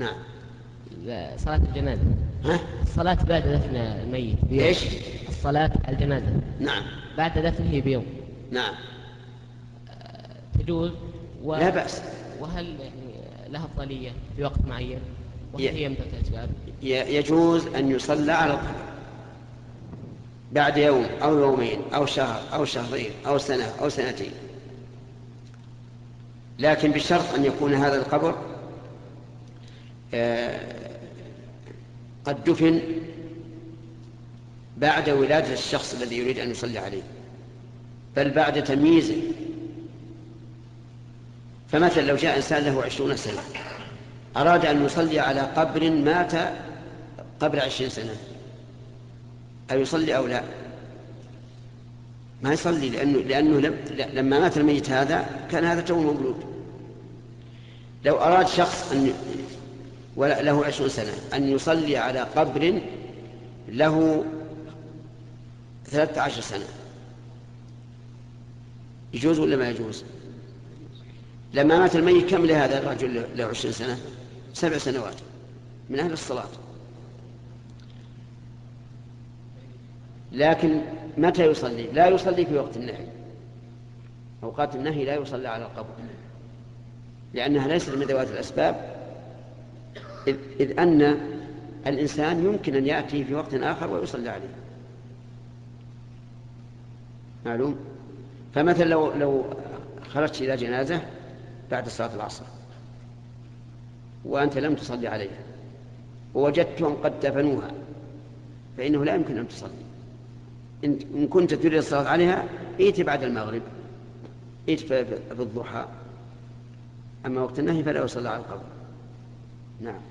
نعم. صلاة الجنازة. ها؟ الصلاة بعد دفن الميت بيوم. إيش؟ الصلاة على الجنازة. نعم. بعد دفنه بيوم. نعم. تجوز و... لا بأس. وهل يعني لها أفضلية في وقت معين؟ وهل ي- هي من الأسباب؟ ي- يجوز أن يصلى على القبر. بعد يوم أو يومين أو شهر أو شهرين أو سنة أو سنتين. لكن بشرط أن يكون هذا القبر آه، قد دفن بعد ولادة الشخص الذي يريد أن يصلي عليه. بل بعد تمييزه. فمثلا لو جاء إنسان له عشرون سنة أراد أن يصلي على قبر مات قبل عشرين سنة. أو يصلي أو لا. ما يصلي لأنه, لأنه لم لما مات الميت هذا كان هذا تو مولود. لو أراد شخص أن له عشرون سنة. أن يصلي على قبر له ثلاثة عشر سنة. يجوز ولا ما يجوز؟ لما مات الميت كم لهذا الرجل له عشرين سنة؟ سبع سنوات من أهل الصلاة. لكن متى يصلي؟ لا يصلي في وقت النهي. أوقات النهي لا يصلى على القبر. لأنها ليست من ذوات الأسباب. إذ, أن الإنسان يمكن أن يأتي في وقت آخر ويصلى عليه. معلوم؟ فمثلا لو لو خرجت إلى جنازة بعد صلاة العصر وأنت لم تصلي عليها ووجدتهم قد دفنوها فإنه لا يمكن أن تصلي. إن كنت تريد الصلاة عليها ائت بعد المغرب ائت في الضحى. أما وقت النهي فلا يصلى على القبر. نعم